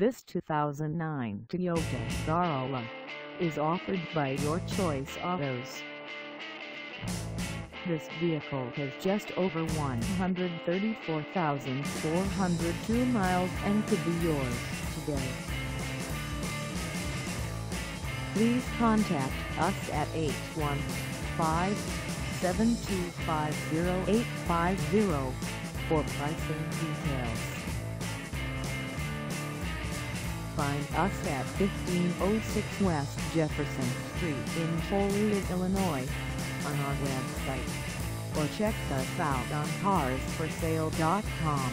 This 2009 Toyota Corolla is offered by Your Choice Autos. This vehicle has just over 134,402 miles and could be yours today. Please contact us at 815-725-0850 for pricing details. Find us at 1506 West Jefferson Street in Joliet, Illinois on our website or check us out on carsforsale.com.